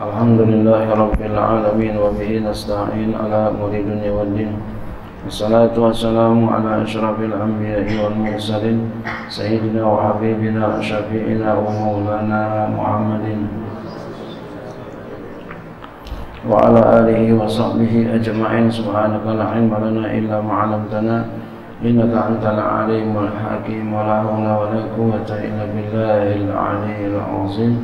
الحمد لله رب العالمين وبه نستعين على أمور الدنيا والدين. والصلاة والسلام على أشرف الأنبياء والمرسلين سيدنا وحبيبنا شفيعنا ومولانا محمد. وعلى آله وصحبه أجمعين سبحانك لا علم لنا إلا ما علمتنا إنك أنت العليم الحكيم ولا حول ولا قوة إلا بالله العلي العظيم.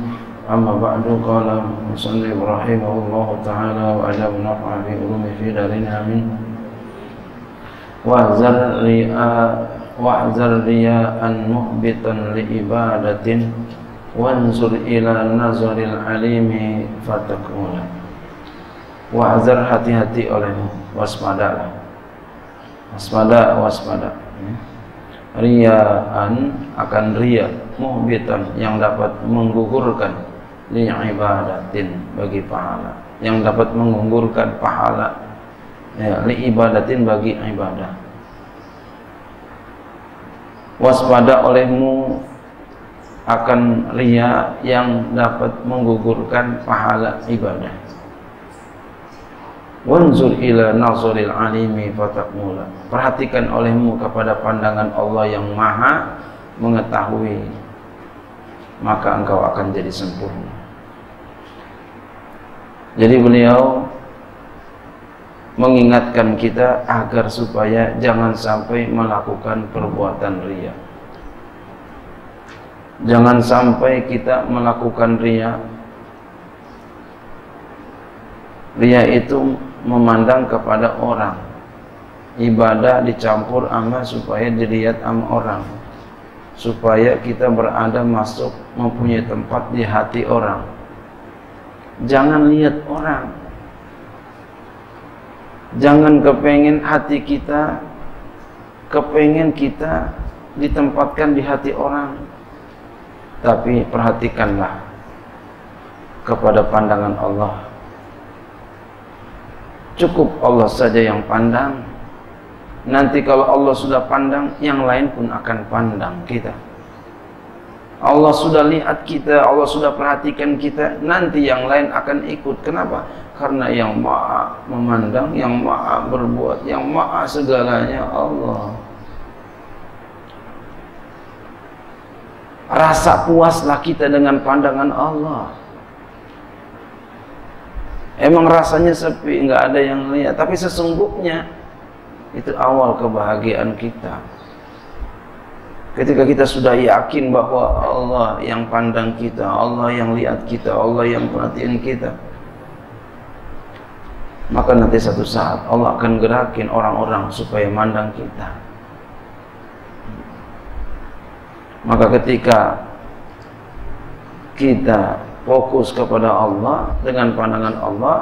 أما بعد قال مصنف رحمه الله تعالى وأجاب نفع في علوم في دارنا آمين واحذر رياء واحذر رياء محبطا لعبادة وانظر إلى نظر العليم فتكون Wahzar hati-hati olehmu Waspada Waspada, waspada Riyaan akan ria Muhbitan yang dapat menggugurkan Li ibadatin bagi pahala Yang dapat menggugurkan pahala ya, Li ibadatin bagi ibadah Waspada olehmu akan ria yang dapat menggugurkan pahala ibadah Wanzur ila nazaril alimi fatakmula. Perhatikan olehmu kepada pandangan Allah yang maha mengetahui. Maka engkau akan jadi sempurna. Jadi beliau mengingatkan kita agar supaya jangan sampai melakukan perbuatan ria. Jangan sampai kita melakukan ria. Ria itu memandang kepada orang ibadah dicampur sama supaya dilihat sama orang supaya kita berada masuk mempunyai tempat di hati orang jangan lihat orang jangan kepengen hati kita kepengen kita ditempatkan di hati orang tapi perhatikanlah kepada pandangan Allah Cukup Allah saja yang pandang. Nanti kalau Allah sudah pandang, yang lain pun akan pandang kita. Allah sudah lihat kita, Allah sudah perhatikan kita, nanti yang lain akan ikut. Kenapa? Karena yang maha memandang, yang maha berbuat, yang maha segalanya Allah. Rasa puaslah kita dengan pandangan Allah. Emang rasanya sepi, nggak ada yang lihat. Tapi sesungguhnya itu awal kebahagiaan kita. Ketika kita sudah yakin bahwa Allah yang pandang kita, Allah yang lihat kita, Allah yang perhatian kita. Maka nanti satu saat Allah akan gerakin orang-orang supaya mandang kita. Maka ketika kita fokus kepada Allah dengan pandangan Allah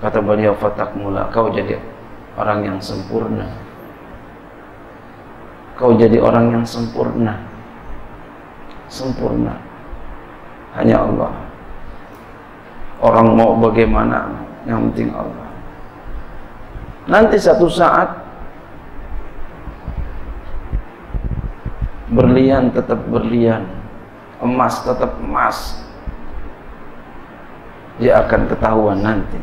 kata beliau fatak mula kau jadi orang yang sempurna kau jadi orang yang sempurna. Sempurna. Hanya Allah. Orang mau bagaimana? Yang penting Allah. Nanti satu saat berlian tetap berlian emas tetap emas dia akan ketahuan nanti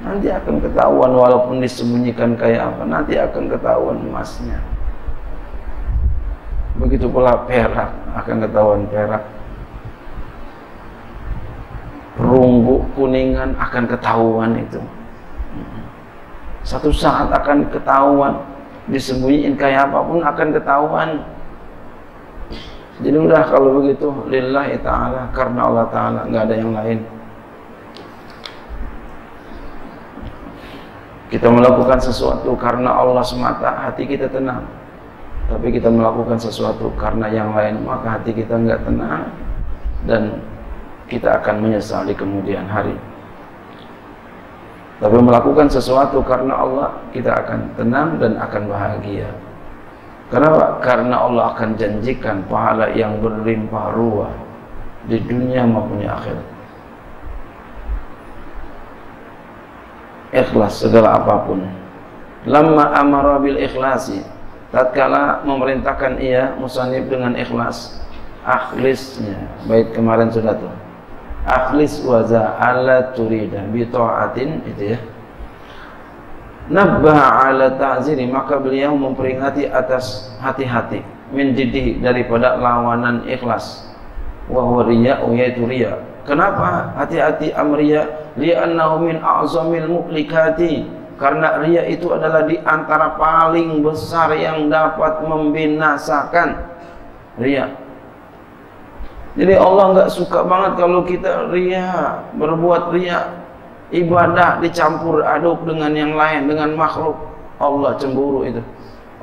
nanti akan ketahuan walaupun disembunyikan kayak apa nanti akan ketahuan emasnya. Begitu pula perak akan ketahuan perak. Perunggu kuningan akan ketahuan itu. Satu saat akan ketahuan disembunyiin kayak apa pun akan ketahuan. Jadi udah kalau begitu lillahi ta'ala karena Allah ta'ala nggak ada yang lain. Kita melakukan sesuatu karena Allah semata hati kita tenang. Tapi kita melakukan sesuatu karena yang lain maka hati kita nggak tenang dan kita akan menyesal di kemudian hari. Tapi melakukan sesuatu karena Allah kita akan tenang dan akan bahagia. Kenapa? Karena Allah akan janjikan pahala yang berlimpah ruah di dunia maupun di akhirat. Ikhlas segala apa pun. Lama amara bil ikhlasi. Tatkala memerintahkan ia musanib dengan ikhlas. Akhlisnya. Baik kemarin sudah tuh. akhlis wa za'ala turida bi ta'atin itu ya nabbah ala ta'ziri maka beliau memperingati atas hati-hati min daripada lawanan ikhlas wa riya yaitu riya. Kenapa? Hati-hati amriya li'annahu min a'zamil muhlikati. Karena ria itu adalah di antara paling besar yang dapat membinasakan ria jadi Allah nggak suka banget kalau kita ria berbuat ria ibadah dicampur aduk dengan yang lain dengan makhluk. Allah cemburu itu.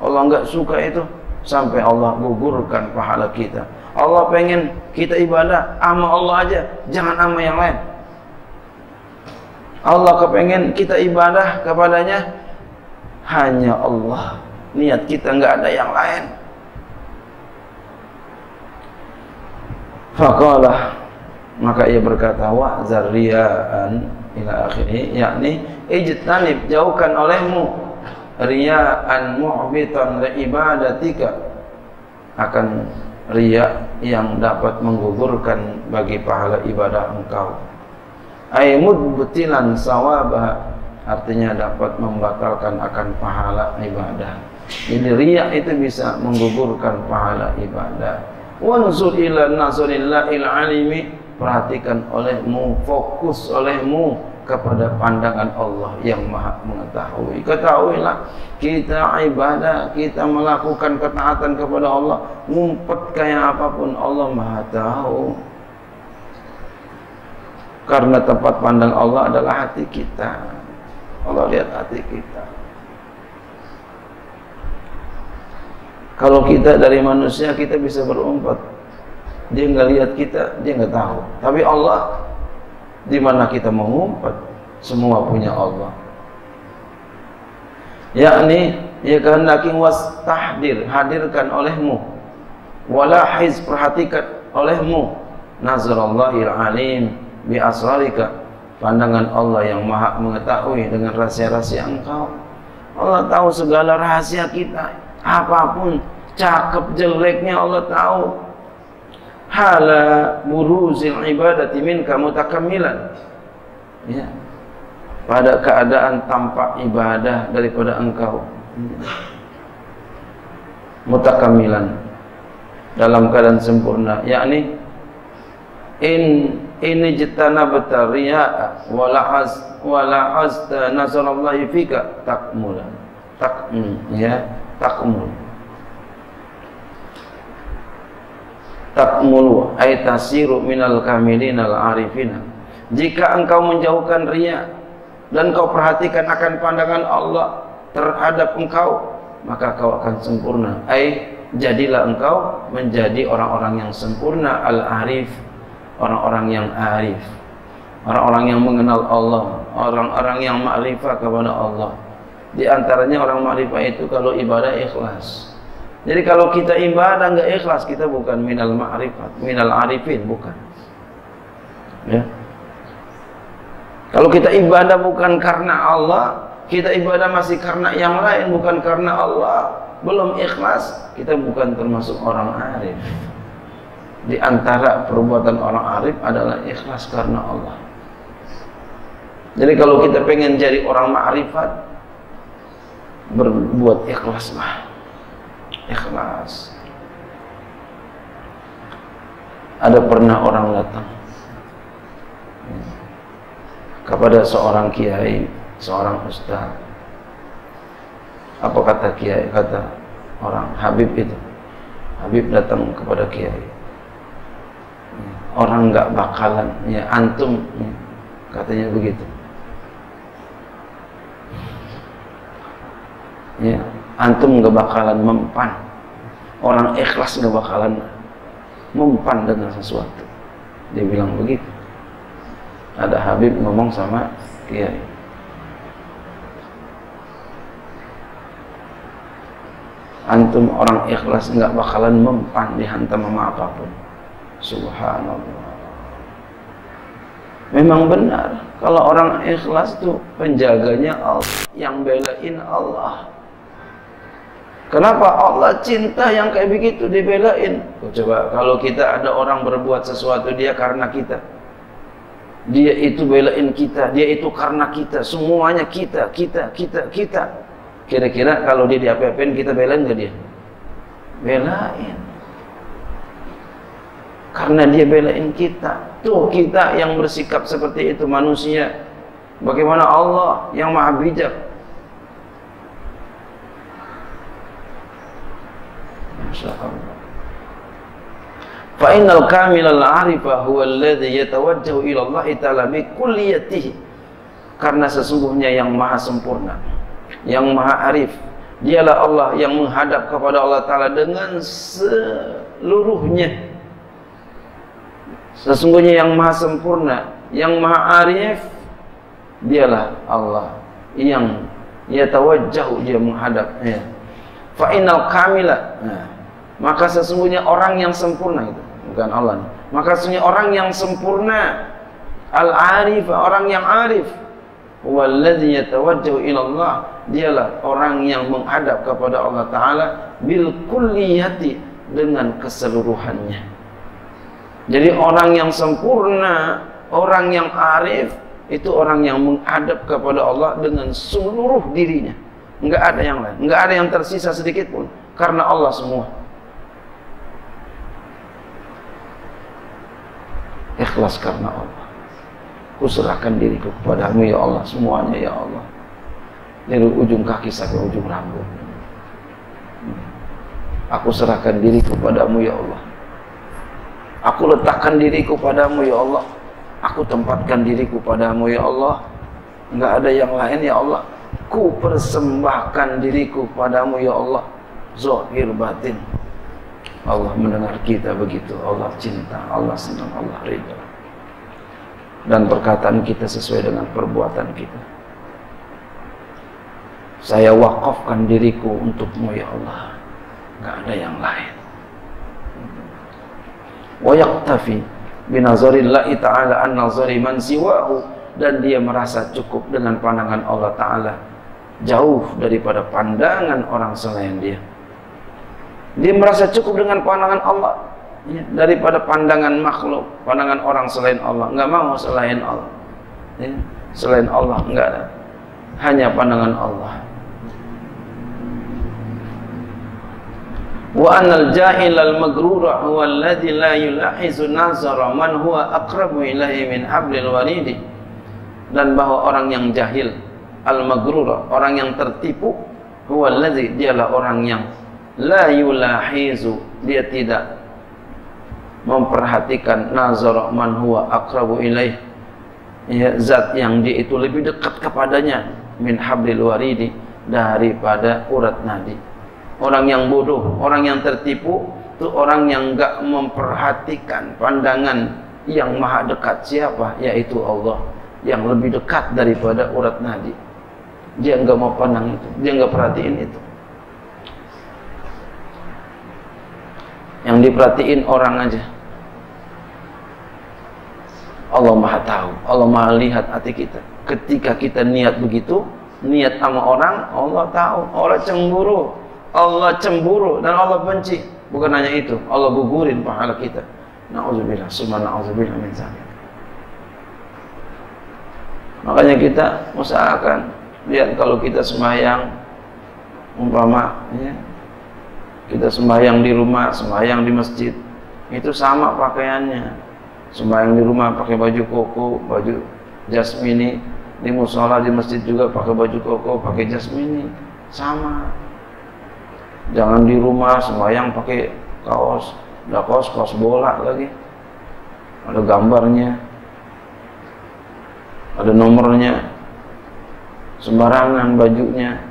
Allah nggak suka itu. Sampai Allah gugurkan pahala kita Allah pengen kita ibadah sama Allah aja jangan sama yang lain. Allah kepengen kita ibadah kepadanya hanya Allah. Niat kita nggak ada yang lain. Faqalah maka ia berkata wa zarriyaan ila akhirih yakni ijtanib jauhkan olehmu. Riyaan muhbitan li ibadatika. Akan riya yang dapat menggugurkan bagi pahala ibadah engkau. Ay mudbutilan sawabah artinya dapat membatalkan akan pahala ibadah. Jadi riya itu bisa menggugurkan pahala ibadah. Wansur ila nasrillahil alimi perhatikan olehmu fokus olehmu kepada pandangan Allah yang maha mengetahui. Ketahuilah kita ibadah kita melakukan ketaatan kepada Allah ngumpet kayak apa pun Allah maha tahu. Karena tempat pandang Allah adalah hati kita. Allah lihat hati kita. Kalau kita dari manusia kita bisa berumpat dia nggak lihat kita dia nggak tahu. Tapi Allah di mana kita mengumpat semua punya Allah. Yakni ya kehendaki was tahdir hadirkan olehmu. Wala hiz perhatikan olehmu. Nazarallahil alim bi asrarika. Pandangan Allah yang maha mengetahui dengan rahasia-rahasia engkau. Allah tahu segala rahasia kita. Apa pun cakep jeleknya Allah tahu hala buruzil ibadati minka mutakamilan ya. Pada keadaan tampak ibadah daripada engkau. Mutakamilan dalam keadaan sempurna. Yakni in ini jitana batariya wala az wala az nazarallahi fika takmulan. Takmul ya. Takmul takmulu ay tasiru minal kamilinal arifina jika engkau menjauhkan riya dan kau perhatikan akan pandangan Allah terhadap engkau maka kau akan sempurna. Ay jadilah engkau menjadi orang-orang yang sempurna al-arif. Orang-orang yang arif. Orang-orang yang mengenal Allah. Orang-orang yang ma'rifah kepada Allah. Di antaranya orang ma'rifah itu kalau ibadah ikhlas jadi kalau kita ibadah nggak ikhlas kita bukan minal ma'rifat minal arifin bukan ya kalau kita ibadah bukan karena Allah kita ibadah masih karena yang lain bukan karena Allah belum ikhlas kita bukan termasuk orang arif di antara perbuatan orang arif adalah ikhlas karena Allah. Jadi kalau kita pengen jadi orang ma'rifat berbuat ikhlaslah. Ikhlas. Ada pernah orang datang kepada seorang kiai, seorang ustaz. Apa kata kiai? Kata orang Habib itu. Habib datang kepada kiai orang nggak bakalan ya antum ya, katanya begitu ya antum nggak bakalan mempan. Orang ikhlas nggak bakalan mempan dengan sesuatu. Dia bilang begitu. Ada Habib ngomong sama Kiai. Antum orang ikhlas nggak bakalan mempan dihantam sama apa pun. Subhanallah. Memang benar kalau orang ikhlas itu penjaganya Allah yang belain Allah. Kenapa Allah cinta yang kayak begitu dibelain? Coba kalau kita ada orang berbuat sesuatu dia karena kita. dia itu belain kita, dia itu karena kita, semuanya kita, kita, kita, kita. Kira-kira kalau dia diapa-apain kita belain gak dia? Belain. Karena dia belain kita. Tuh kita yang bersikap seperti itu manusia. Bagaimana Allah yang maha bijak. Masya Allah. Kamilal arifa huwa alladhi yatawajjahu ila Allah ta'ala bi kulliyatihi. Karena sesungguhnya yang maha sempurna, yang maha arif, dialah Allah yang menghadap kepada Allah taala dengan seluruhnya. Sesungguhnya yang maha sempurna, yang maha arif, dialah Allah yang yatawajjahu dia menghadap ya. Fa innal kamila. Nah, maka sesungguhnya orang yang sempurna itu bukan Allah. Maka sesungguhnya orang yang sempurna al-arif, orang yang arif dialah orang yang menghadap kepada Allah taala bil kulliyati dengan keseluruhannya. Jadi orang yang sempurna, orang yang arif itu orang yang menghadap kepada Allah dengan seluruh dirinya. Enggak ada yang lain, enggak ada yang tersisa sedikit pun karena Allah semua. Ikhlas karena Allah. Kuserahkan diriku kepadamu ya Allah semuanya ya Allah. Dari ujung kaki sampai ujung rambut. Aku serahkan diriku kepadamu ya Allah. Aku letakkan diriku padamu ya Allah. Aku tempatkan diriku padamu ya Allah. Enggak ada yang lain ya Allah. Ku persembahkan diriku padamu ya Allah. Zahir batin Allah mendengar kita begitu. Allah cinta, Allah senang, Allah ridha dan perkataan kita sesuai dengan perbuatan kita. Saya wakafkan diriku untukmu ya Allah. Nggak ada yang lain. Wa binazarillahi ta'ala an nazari man siwahu. Dan dia merasa cukup dengan pandangan Allah Ta'ala. Jauh daripada pandangan orang selain dia dia merasa cukup dengan pandangan Allah ya, daripada pandangan makhluk, pandangan orang selain Allah. Enggak mau selain Allah. Ya, selain Allah enggak ada. Hanya pandangan Allah. Wa anal jahil al magrura huwa alladhi la yulahizu nazara man huwa aqrabu min hablil. Dan bahwa orang yang jahil al magrura, orang yang tertipu huwa alladhi dialah orang yang la yulahizu. Dia tidak memperhatikan nazar man huwa aqrabu ilaih. Ya, zat yang dia itu lebih dekat kepadanya min hablil waridi daripada urat nadi. Orang yang bodoh orang yang tertipu itu orang yang enggak memperhatikan pandangan yang maha dekat siapa yaitu Allah yang lebih dekat daripada urat nadi. Dia enggak mau pandang itu dia enggak perhatiin itu yang diperhatiin orang aja. Allah maha tahu Allah maha lihat hati kita. Ketika kita niat begitu niat sama orang Allah tahu. Allah cemburu. Allah cemburu dan Allah benci. Bukan hanya itu Allah gugurin pahala kita. Na'udzubillah summa na'udzubillah min makanya kita usahakan lihat kalau kita semayang umpama ya, kita sembahyang di rumah, sembahyang di masjid, itu sama pakaiannya. Sembahyang di rumah pakai baju koko, baju jasmini, di musola di masjid juga pakai baju koko, pakai jasmini, sama. Jangan di rumah sembahyang pakai kaos, ada kaos kaos bola lagi, ada gambarnya, ada nomornya, sembarangan bajunya.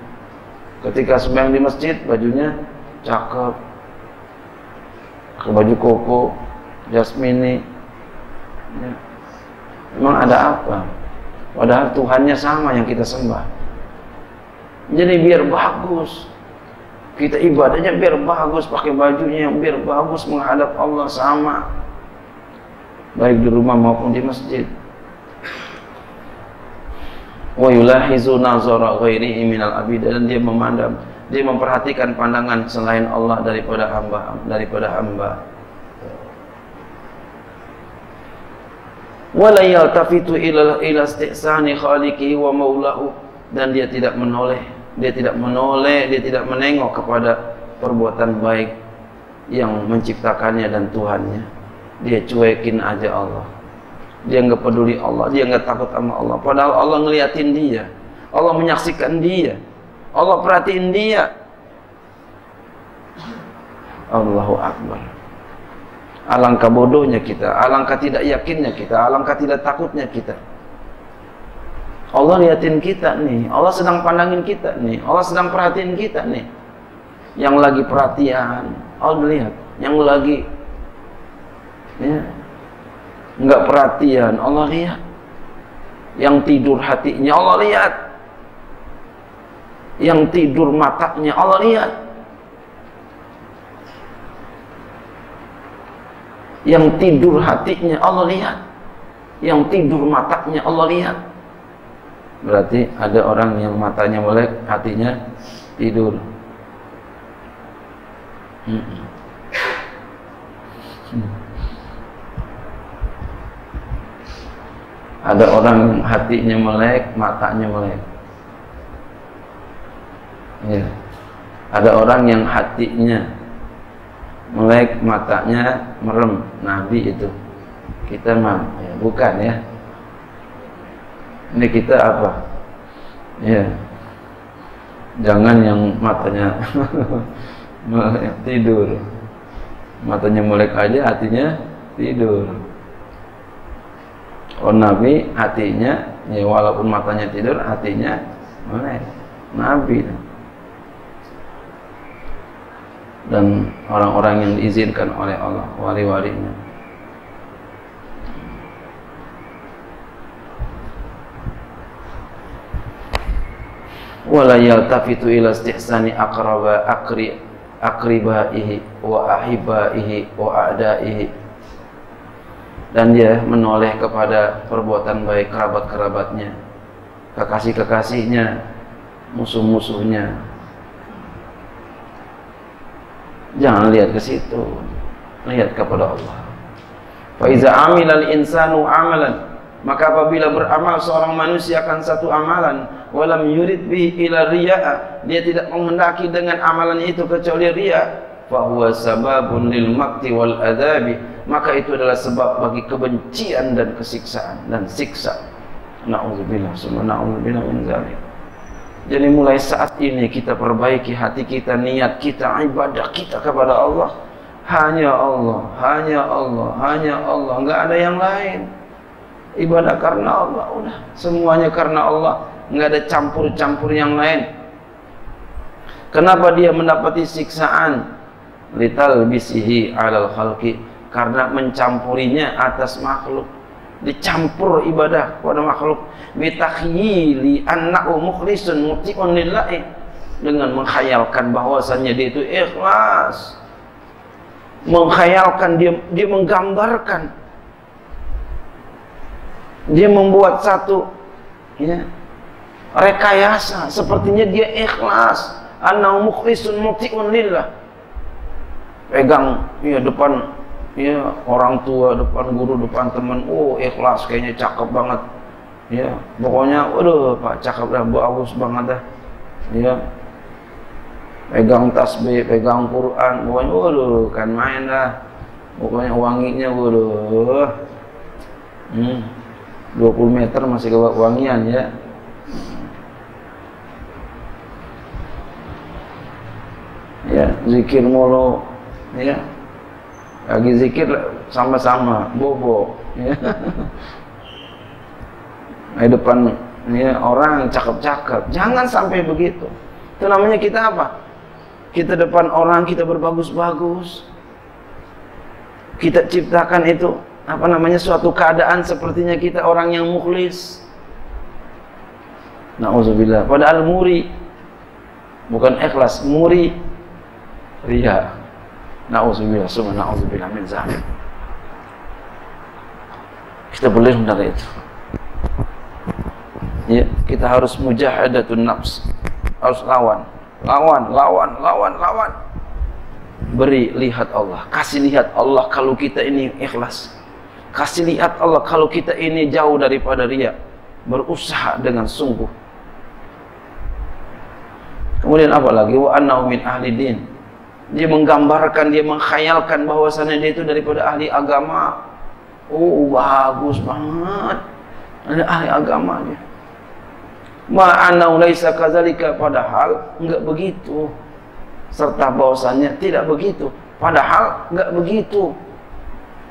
Ketika sembahyang di masjid, bajunya cakep. Pakai baju koko jasmini. Ya. memang ada apa? Padahal Tuhannya sama yang kita sembah. Jadi biar bagus. Kita ibadahnya biar bagus pakai bajunya yang biar bagus menghadap Allah sama. Baik di rumah maupun di masjid. Wa yulahizu nazara ghairihi minal abid dan dia memandang dia memperhatikan pandangan selain Allah daripada hamba daripada hamba. Wala yaltafitu ila ila istihsani khaliqihi wa maulahu. Dan dia tidak menoleh dia tidak menoleh dia tidak menengok kepada perbuatan baik yang menciptakannya dan Tuhannya. Dia cuekin aja Allah. Dia nggak peduli Allah dia nggak takut sama Allah. Padahal Allah ngeliatin dia. Allah menyaksikan dia Allah perhatiin dia Allahu Akbar Alangkah bodohnya kita, alangkah tidak yakinnya kita, alangkah tidak takutnya kita. Allah liatin kita nih, Allah sedang pandangin kita nih, Allah sedang perhatiin kita nih. Yang lagi perhatian, Allah lihat. Yang lagi ya, nggak perhatian, Allah lihat. Yang tidur hatinya, Allah lihat. Yang tidur matanya, Allah lihat. yang tidur hatinya Allah lihat. Yang tidur matanya Allah lihat. Berarti ada orang yang matanya melek hatinya tidur. Ada orang hatinya melek matanya melek ya. Ada orang yang hatinya melek matanya merem. Nabi itu. Kita mah ya, bukan ya. Ini kita apa? Ya. Jangan yang matanya tidur. Matanya melek aja hatinya tidur. Oh nabi hatinya ya walaupun matanya tidur hatinya melek. Nabi dan orang-orang yang diizinkan oleh Allah wali-walinya. Wala yaltafitu ila istihsani aqraba akri akribaihi wa ahibaihi wa a'daihi. Dan dia menoleh kepada perbuatan baik kerabat-kerabatnya kekasih-kekasihnya musuh-musuhnya Jangan lihat ke situ. Lihat kepada Allah. Faiza amilal insanu amalan maka apabila beramal seorang manusia akan satu amalan walam yurid bi ila riya'a dia tidak menghendaki dengan amalan itu kecuali riya fahuwa sababun lil makti wal adabi maka itu adalah sebab bagi kebencian dan kesiksaan dan siksa na'udzubillah summa na'udzubillah min zalik jadi mulai saat ini kita perbaiki hati kita, niat kita, ibadah kita kepada Allah. Hanya Allah, hanya Allah, hanya Allah, enggak ada yang lain. Ibadah karena Allah, udah semuanya karena Allah, enggak ada campur-campur yang lain. Kenapa dia mendapati siksaan? Lital bisihi alal khalqi karena mencampurinya atas makhluk dicampur ibadah kepada makhluk. Bitakhyili annahu mukhlisun muti'un lillahi. Dengan menghayalkan bahwasannya dia itu ikhlas. Menghayalkan dia dia menggambarkan. Dia membuat satu ya, rekayasa. Sepertinya dia ikhlas. Annahu mukhlisun muti'un lillah pegang ya depan ya orang tua depan guru depan teman oh ikhlas kayaknya cakep banget. Ya pokoknya waduh pak cakep dah bagus banget dah. Ya pegang tasbih pegang Quran pokoknya waduh kan main dah. Pokoknya wanginya waduh. Hmm, 20 meter masih ke wangian ya. Ya zikir mulu ya lagi zikir sama-sama bobo. Ya. di depan ya, orang cakep-cakep. Jangan sampai begitu. Itu namanya kita apa? Kita depan orang kita berbagus-bagus. Kita ciptakan itu apa namanya suatu keadaan sepertinya kita orang yang mukhlis. Nauzubillah padahal muri bukan ikhlas muri. Ria Nauzubillah, summa na'udzubillah min zalik. Kita boleh dari itu. Ya, kita harus mujahadatun nafs. Harus lawan. Lawan, lawan, lawan, lawan. Beri lihat Allah, kasih lihat Allah kalau kita ini ikhlas. Kasih lihat Allah kalau kita ini jauh daripada ria. Berusaha dengan sungguh. Kemudian apa lagi? Wa annahu min ahli din. Dia menggambarkan, dia mengkhayalkan bahwasannya dia itu daripada ahli agama. Oh, bagus banget. Ada ahli agamanya. Ma'anau laisa kazalika padahal enggak begitu. Serta bahwasannya tidak begitu. Padahal enggak begitu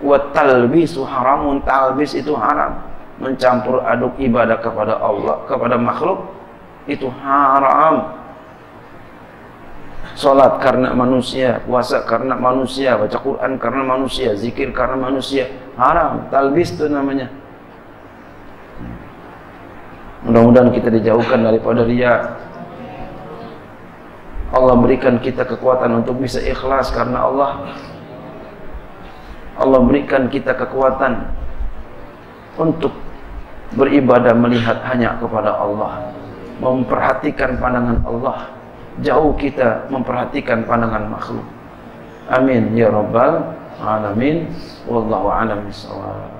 wa talbisu haramun talbis itu haram mencampur aduk ibadah kepada Allah kepada makhluk itu haram Salat karena manusia, puasa karena manusia, baca Quran karena manusia, zikir karena manusia, haram. Talbis itu namanya. Mudah-mudahan kita dijauhkan daripada ria. Allah berikan kita kekuatan untuk bisa ikhlas karena Allah Allah berikan kita kekuatan untuk beribadah melihat hanya kepada Allah memperhatikan pandangan Allah jauh kita memperhatikan pandangan makhluk. Amin ya rabbal alamin. Wallahu a'lam bissawab